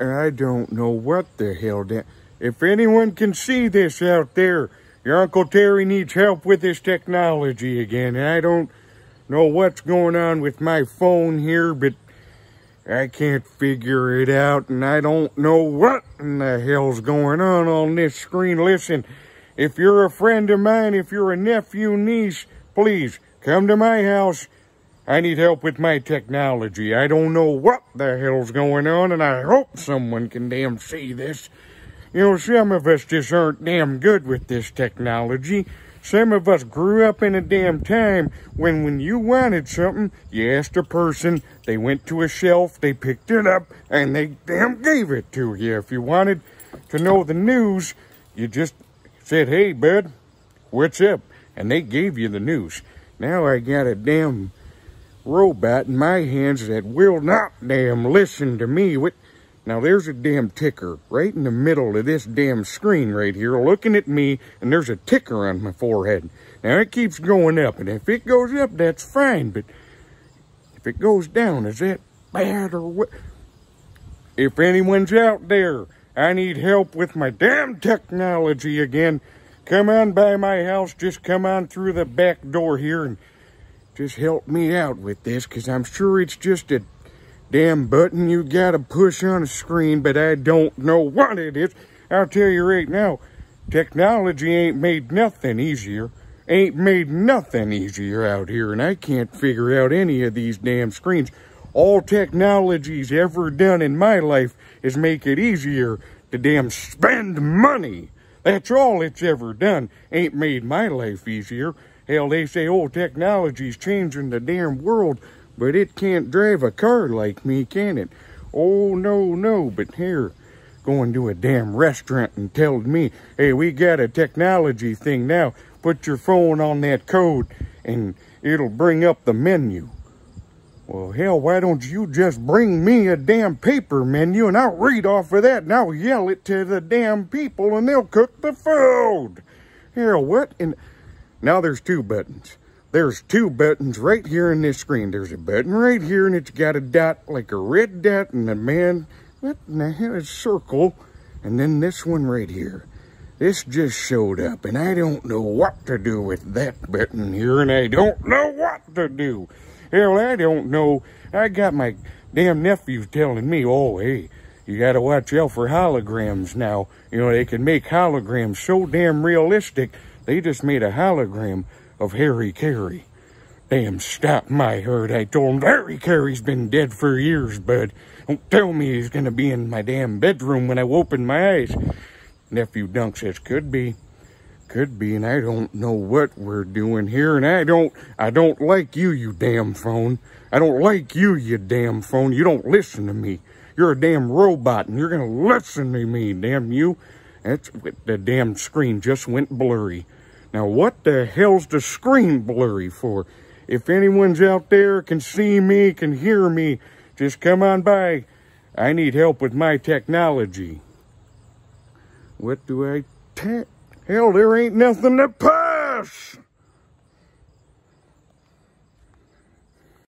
I don't know what the hell that. If anyone can see this out there, your Uncle Terry needs help with this technology again. And I don't know what's going on with my phone here, but I can't figure it out. And I don't know what in the hell's going on on this screen. Listen, if you're a friend of mine, if you're a nephew, niece, please come to my house. I need help with my technology. I don't know what the hell's going on, and I hope someone can damn see this. You know, some of us just aren't damn good with this technology. Some of us grew up in a damn time when when you wanted something, you asked a person, they went to a shelf, they picked it up, and they damn gave it to you. If you wanted to know the news, you just said, hey, bud, what's up? And they gave you the news. Now I got a damn robot in my hands that will not damn listen to me. What? Now there's a damn ticker right in the middle of this damn screen right here looking at me and there's a ticker on my forehead. Now it keeps going up and if it goes up that's fine but if it goes down is that bad or what? If anyone's out there, I need help with my damn technology again. Come on by my house, just come on through the back door here and just help me out with this because I'm sure it's just a damn button you gotta push on a screen, but I don't know what it is. I'll tell you right now, technology ain't made nothing easier. Ain't made nothing easier out here, and I can't figure out any of these damn screens. All technology's ever done in my life is make it easier to damn spend money. That's all it's ever done. Ain't made my life easier. Hell, they say, oh, technology's changing the damn world, but it can't drive a car like me, can it? Oh, no, no, but here, going to a damn restaurant and telling me, hey, we got a technology thing now. Put your phone on that code and it'll bring up the menu. Well, hell, why don't you just bring me a damn paper menu and I'll read off of that and I'll yell it to the damn people and they'll cook the food. Hell, what in... Now there's two buttons. There's two buttons right here in this screen. There's a button right here and it's got a dot, like a red dot and a man, what in the hell, a circle. And then this one right here. This just showed up and I don't know what to do with that button here and I don't know what to do. Hell, I don't know. I got my damn nephew telling me, oh, hey, you got to watch out for holograms now. You know, they can make holograms so damn realistic they just made a hologram of Harry Caray. Damn, stop my herd. I told him Harry Caray's been dead for years, bud. Don't tell me he's gonna be in my damn bedroom when I open my eyes. Nephew Dunk says, could be. Could be, and I don't know what we're doing here, and I don't, I don't like you, you damn phone. I don't like you, you damn phone. You don't listen to me. You're a damn robot, and you're gonna listen to me, damn you. That's, what the damn screen just went blurry. Now, what the hell's the screen blurry for? If anyone's out there can see me, can hear me, just come on by. I need help with my technology. What do I... Hell, there ain't nothing to pass!